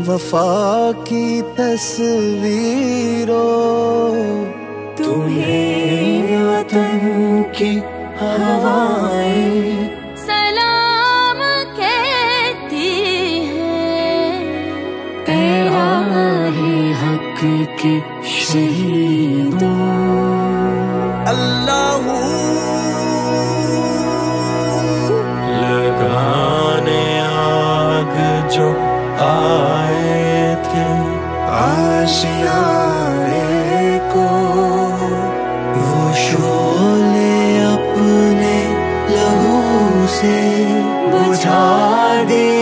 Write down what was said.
वफा की तस्वीरों। तुम्हें वतन की हवाएँ। सलाम कहती है। तेरा हक के शहीदों। अल्लाह। लगाने आग जो आशियाने अपने लहू से बुझा दी।